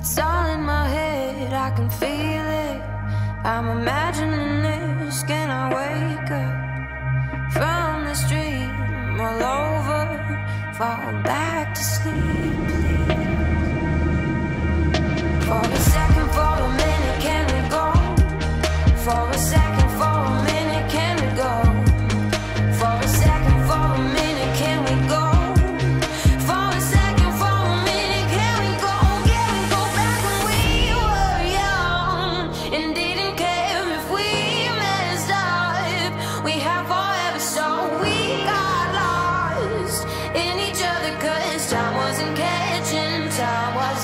It's all in my head, I can feel it. I'm imagining it.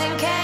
and can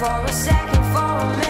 for a second, for a minute.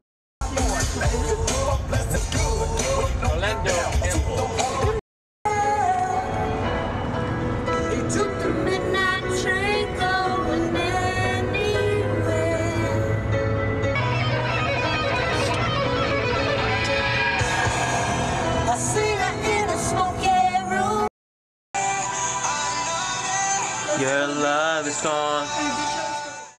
Your love is gone.